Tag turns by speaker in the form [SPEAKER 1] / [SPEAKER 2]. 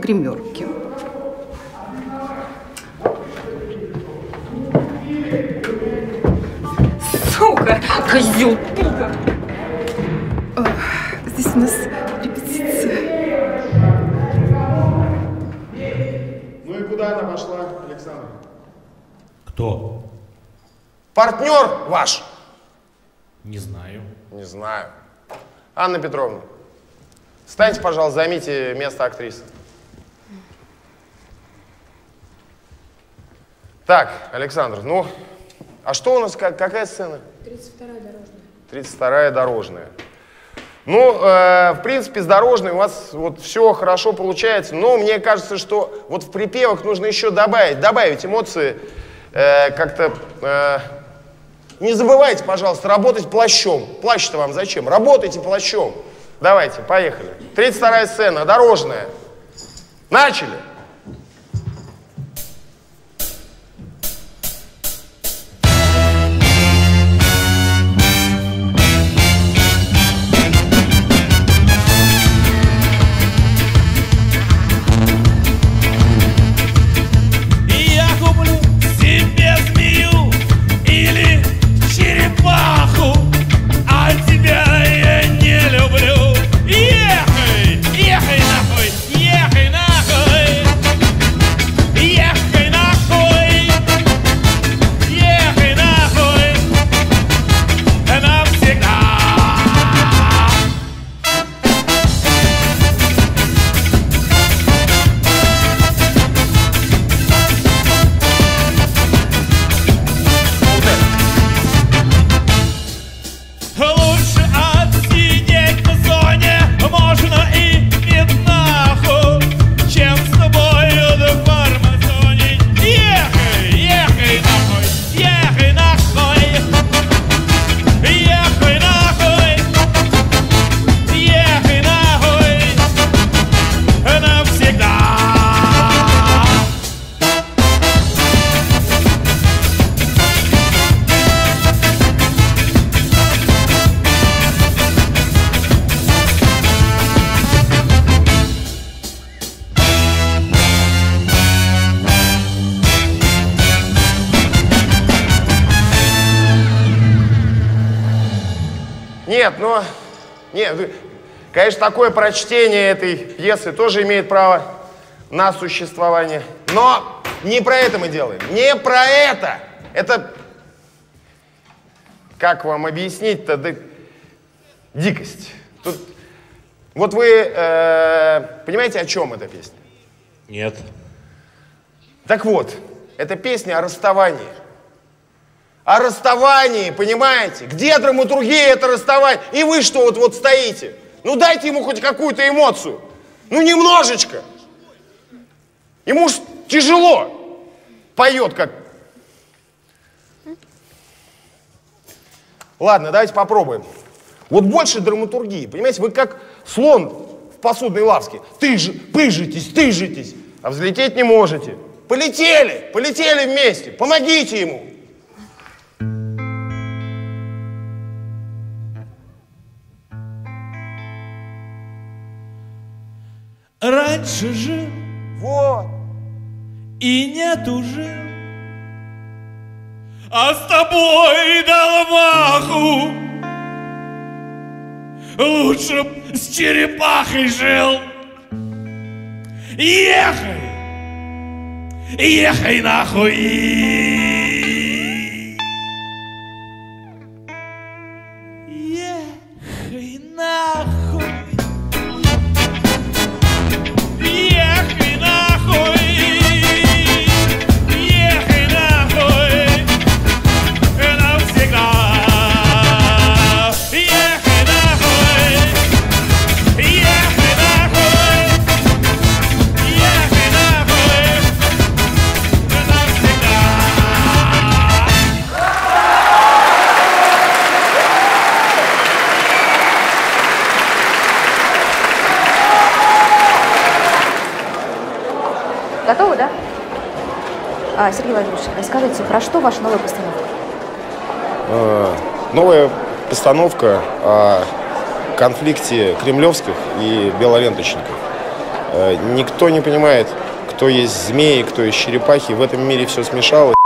[SPEAKER 1] гримерки. Сука! Козел! Пука! Здесь у нас репетиция.
[SPEAKER 2] Ну и куда она пошла, Александр?
[SPEAKER 3] Кто?
[SPEAKER 2] Партнер ваш?
[SPEAKER 3] Не знаю.
[SPEAKER 2] Не знаю. Анна Петровна, встаньте, пожалуйста, займите место актрисы. Так, Александр, ну, а что у нас, как, какая сцена?
[SPEAKER 4] 32-я дорожная.
[SPEAKER 2] 32-я дорожная. Ну, э, в принципе, с дорожной у вас вот все хорошо получается, но мне кажется, что вот в припевах нужно еще добавить, добавить эмоции, э, как-то... Э, не забывайте, пожалуйста, работать плащом. Плащ-то вам зачем? Работайте плащом. Давайте, поехали. 32-я сцена, дорожная. Начали.
[SPEAKER 5] Лучше
[SPEAKER 2] Нет, но... Нет, конечно, такое прочтение этой пьесы тоже имеет право на существование. Но не про это мы делаем. Не про это! Это... Как вам объяснить-то? Да... Дикость. Тут... Вот вы э, понимаете, о чем эта песня?
[SPEAKER 3] Нет.
[SPEAKER 2] Так вот, это песня о расставании. О расставании, понимаете? Где драматургия это расставание? И вы что вот, вот стоите? Ну дайте ему хоть какую-то эмоцию. Ну немножечко. Ему ж тяжело. Поет как... Ладно, давайте попробуем. Вот больше драматургии, понимаете? Вы как слон в посудной лавке. Ты же, пыжитесь, тыжитесь, а взлететь не можете. Полетели, полетели вместе. Помогите ему.
[SPEAKER 5] Раньше жил
[SPEAKER 2] Вот.
[SPEAKER 5] и нет уже. А с тобой дал маху. Лучше б с черепахой жил. Ехай, ехай нахуй. Ехай нахуй.
[SPEAKER 6] Готовы, да? А, Сергей Владимирович, расскажите, про что ваша новая постановка?
[SPEAKER 2] Э, Новая постановка о конфликте кремлевских и белоленточников. Э, никто не понимает, кто есть змеи, кто есть черепахи. В этом мире все смешалось.